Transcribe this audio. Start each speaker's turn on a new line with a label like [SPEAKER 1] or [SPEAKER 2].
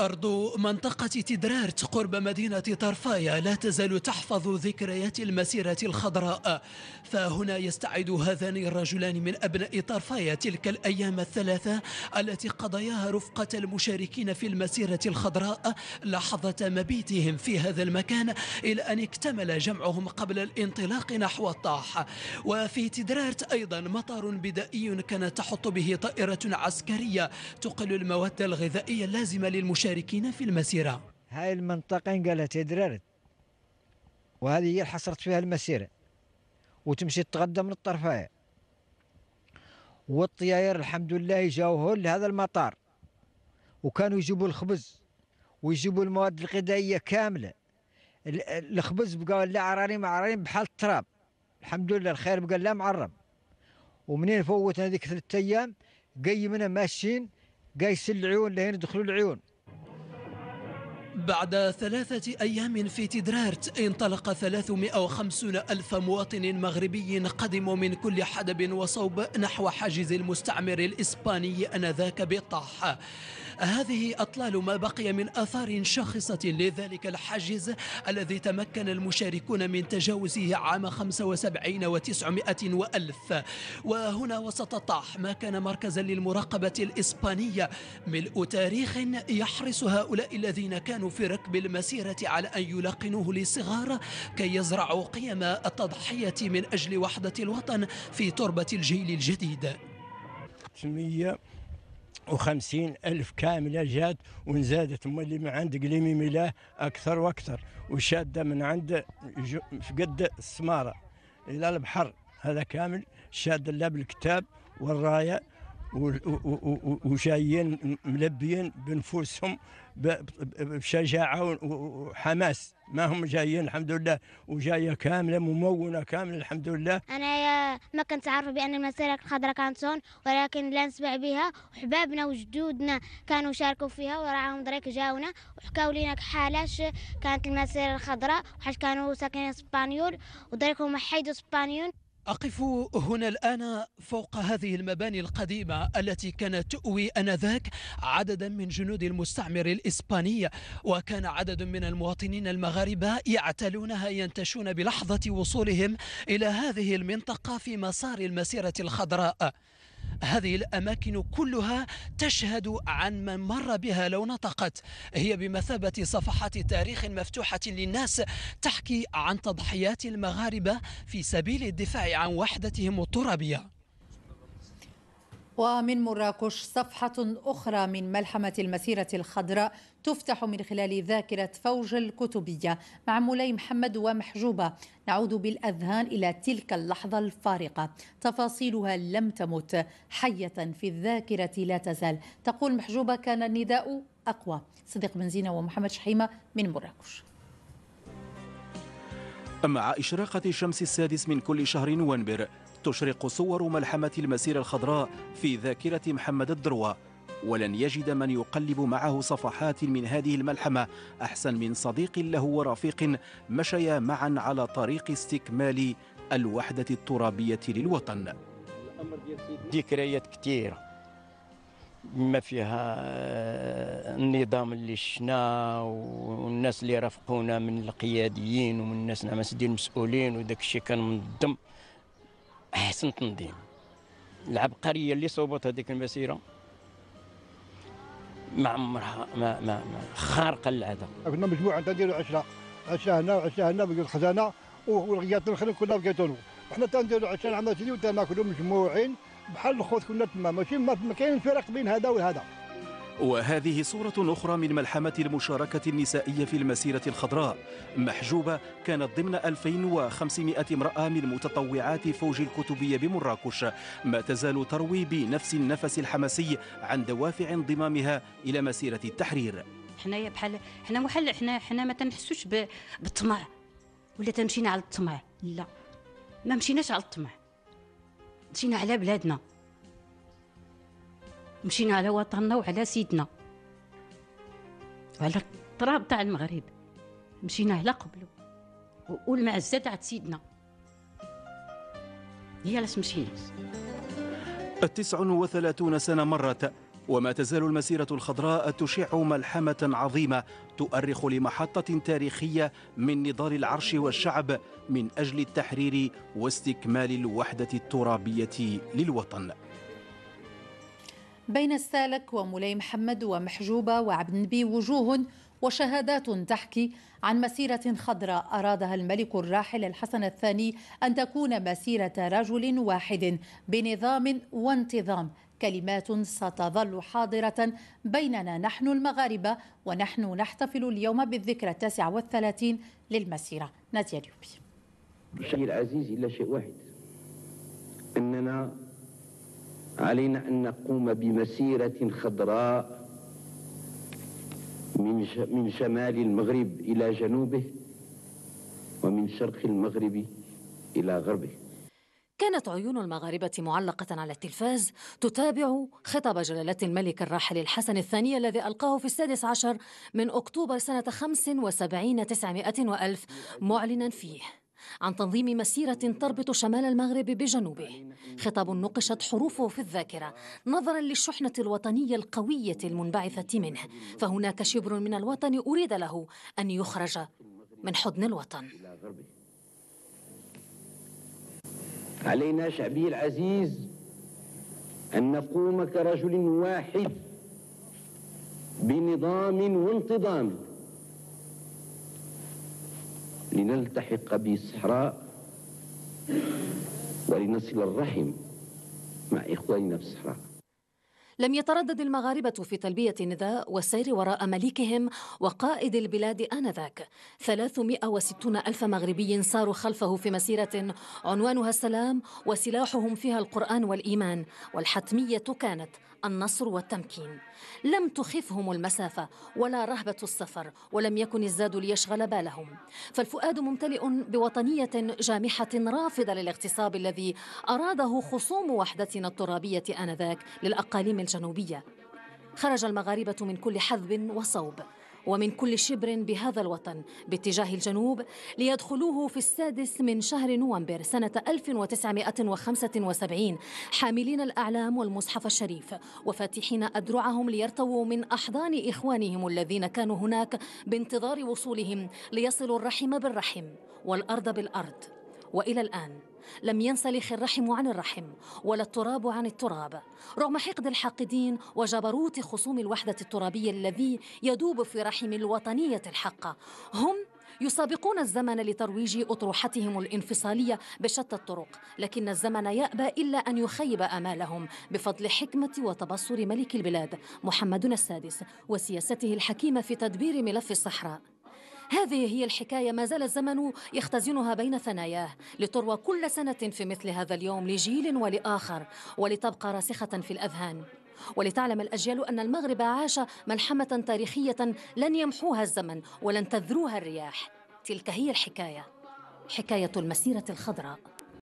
[SPEAKER 1] أرض منطقة تدرارت قرب مدينة طرفايا لا تزال تحفظ ذكريات المسيرة الخضراء. فهنا يستعيد هذان الرجلان من أبناء طرفايا تلك الأيام الثلاثة التي قضياها رفقة المشاركين في المسيرة الخضراء لحظة مبيتهم في هذا المكان إلى أن اكتمل جمعهم قبل الانطلاق نحو الطاح. وفي تدرارت أيضا مطار بدائي كانت تحط به طائرة عسكرية تقل المواد الغذائية اللازمة للمشاركين المشاركين في المسيرة.
[SPEAKER 2] هاي المنطقة قالها تدررت وهذه هي اللي حصرت فيها المسيرة وتمشي تتغدى من الطرفاية. والطياير الحمد لله يجاوهون لهذا المطار وكانوا يجيبوا الخبز ويجيبوا المواد الغذائية كاملة. الخبز بقى لا عرارين معرارين بحال التراب. الحمد لله الخير بقى لا معرم. ومنين فوتنا هذيك ثلاثة أيام؟ قاي منا ماشيين قايس العيون لهين يدخلوا العيون.
[SPEAKER 1] بعد ثلاثة أيام في تدرارت انطلق 350 ألف مواطن مغربي قدموا من كل حدب وصوب نحو حاجز المستعمر الإسباني أنذاك بالطاح. هذه أطلال ما بقي من آثار شاخصة لذلك الحاجز الذي تمكن المشاركون من تجاوزه عام 75 و900 وألف. وهنا وسط الطاح ما كان مركزا للمراقبة الإسبانية. ملء تاريخ يحرص هؤلاء الذين كانوا في ركب المسيرة على أن يلقنوه للصغار كي يزرعوا قيم التضحية من أجل وحدة الوطن في تربة الجيل الجديد.
[SPEAKER 3] وخمسين ألف كاملة جات ونزادت. اللي من عند قليمي ملاه أكثر وأكثر وشادة من عند في قد السمارة إلى البحر. هذا كامل شاد الله بالكتاب والراية وجايين ملبيين بنفوسهم بشجاعة وحماس. ما هم جايين الحمد لله وجاية كاملة ممونة كاملة الحمد لله.
[SPEAKER 4] أنا ما كنت عارفة بأن المسيرة الخضراء كانت هون ولكن لا نسمع بها. وحبابنا وجدودنا كانوا شاركوا فيها وراهم دريك جاونا وحكاوا لنا حالاش كانت المسيرة الخضراء وحاش كانوا ساكنين إسبانيول ودريكهم حيدوا إسبانيول.
[SPEAKER 1] أقف هنا الآن فوق هذه المباني القديمة التي كانت تؤوي أنذاك عددا من جنود المستعمر الإسباني وكان عدد من المواطنين المغاربة يعتلونها ينتشون بلحظة وصولهم إلى هذه المنطقة في مسار المسيرة الخضراء. هذه الأماكن كلها تشهد عن من مر بها لو نطقت. هي بمثابة صفحات تاريخ مفتوحة للناس تحكي عن تضحيات المغاربة في سبيل الدفاع عن وحدتهم الترابية.
[SPEAKER 5] ومن مراكش صفحة أخرى من ملحمة المسيرة الخضراء تفتح من خلال ذاكرة فوج الكتبية مع مولاي محمد ومحجوبة. نعود بالأذهان إلى تلك اللحظة الفارقة. تفاصيلها لم تمت. حية في الذاكرة لا تزال. تقول محجوبة كان النداء أقوى. صديق بنزينة ومحمد شحيمة من مراكش.
[SPEAKER 6] مع إشراقة الشمس السادس من كل شهر نوفمبر تشرق صور ملحمة المسيرة الخضراء في ذاكرة محمد الدروة ولن يجد من يقلب معه صفحات من هذه الملحمة أحسن من صديق له ورفيق مشيا معا على طريق استكمال الوحدة الترابية للوطن.
[SPEAKER 3] ذكريات كثيرة بما فيها النظام اللي شنا والناس اللي رافقونا من القياديين ومن الناس المسؤولين وداك الشيء كان منظم. احسن تنظيم العبقريه اللي صوبت هذيك المسيرة. ما عمرها ما ما, ما خارقة للعاده
[SPEAKER 7] كنا مجموعة نديروا عشرة. عشرة هنا وعشرة هنا بقيت الخزانه والغيات الاخرين كنا بقيتوا وحنا تنديروا عشرة عام سيدي وتناكلوا مجموعين. بحال الخوت كنا تما ماشي ما كاين فرق بين هذا وهذا.
[SPEAKER 6] وهذه صورة أخرى من ملحمة المشاركة النسائية في المسيرة الخضراء. محجوبة كانت ضمن 2500 امرأة من متطوعات فوج الكتبية بمراكش. ما تزال تروي بنفس النفس الحماسي عن دوافع انضمامها إلى مسيرة التحرير.
[SPEAKER 8] حنايا بحال حنا محل حنا حنا ما تنحسوش بالطمع. ولا تمشينا على الطمع؟ لا. ما مشيناش على الطمع. مشينا على بلادنا. مشينا على وطننا وعلى سيدنا. وعلى التراب تاع المغرب. مشينا على قبله. والمعزة تاع سيدنا. هي علاش مشينا؟
[SPEAKER 6] التسع وثلاثون سنة مرت وما تزال المسيرة الخضراء تشع ملحمة عظيمة تؤرخ لمحطة تاريخية من نضال العرش والشعب من أجل التحرير واستكمال الوحدة الترابية للوطن.
[SPEAKER 5] بين السالك ومولاي محمد ومحجوبة وعبد النبي وجوه وشهادات تحكي عن مسيرة خضراء أرادها الملك الراحل الحسن الثاني أن تكون مسيرة رجل واحد بنظام وانتظام. كلمات ستظل حاضرة بيننا. نحن المغاربة ونحن نحتفل اليوم بالذكرى التاسعة والثلاثين للمسيرة. نادية اليوبي.
[SPEAKER 9] الشيء العزيز إلا شيء واحد. أننا علينا أن نقوم بمسيرة خضراء من من شمال المغرب إلى جنوبه ومن شرق المغرب إلى غربه.
[SPEAKER 10] كانت عيون المغاربة معلقة على التلفاز تتابع خطاب جلالة الملك الراحل الحسن الثاني الذي ألقاه في السادس عشر من أكتوبر سنة خمس وسبعين تسعمائة وألف معلنا فيه. عن تنظيم مسيرة تربط شمال المغرب بجنوبه. خطاب نقشت حروفه في الذاكرة نظرا للشحنة الوطنية القوية المنبعثة منه. فهناك شبر من الوطن أريد له أن يخرج من حضن الوطن.
[SPEAKER 9] علينا شعبي العزيز أن نقوم كرجل واحد بنظام وانتظام. لنلتحق بالصحراء ولنصل الرحم مع إخواننا في الصحراء.
[SPEAKER 10] لم يتردد المغاربة في تلبية النداء والسير وراء مليكهم وقائد البلاد آنذاك. 360 ألف مغربي ساروا خلفه في مسيرة عنوانها السلام وسلاحهم فيها القرآن والإيمان والحتمية كانت النصر والتمكين. لم تخفهم المسافة ولا رهبة السفر ولم يكن الزاد ليشغل بالهم. فالفؤاد ممتلئ بوطنية جامحة رافضة للاغتصاب الذي أراده خصوم وحدتنا الترابية آنذاك للأقاليم الجنوبية. خرج المغاربة من كل حذب وصوب. ومن كل شبر بهذا الوطن باتجاه الجنوب ليدخلوه في السادس من شهر نوفمبر سنة 1975 حاملين الأعلام والمصحف الشريف وفاتحين أدرعهم ليرتووا من أحضان إخوانهم الذين كانوا هناك بانتظار وصولهم ليصلوا الرحم بالرحم والأرض بالأرض. وإلى الآن لم ينسلخ الرحم عن الرحم ولا التراب عن التراب رغم حقد الحاقدين وجبروت خصوم الوحدة الترابية الذي يدوب في رحم الوطنية الحقه هم يسابقون الزمن لترويج أطروحتهم الانفصالية بشتى الطرق لكن الزمن يأبى إلا أن يخيب آمالهم بفضل حكمة وتبصر ملك البلاد محمد السادس وسياسته الحكيمة في تدبير ملف الصحراء. هذه هي الحكاية ما زال الزمن يختزنها بين ثناياه لتروى كل سنة في مثل هذا اليوم لجيل ولآخر ولتبقى راسخة في الأذهان. ولتعلم الأجيال أن المغرب عاش ملحمة تاريخية لن يمحوها الزمن ولن تذروها الرياح. تلك هي الحكاية حكاية المسيرة الخضراء.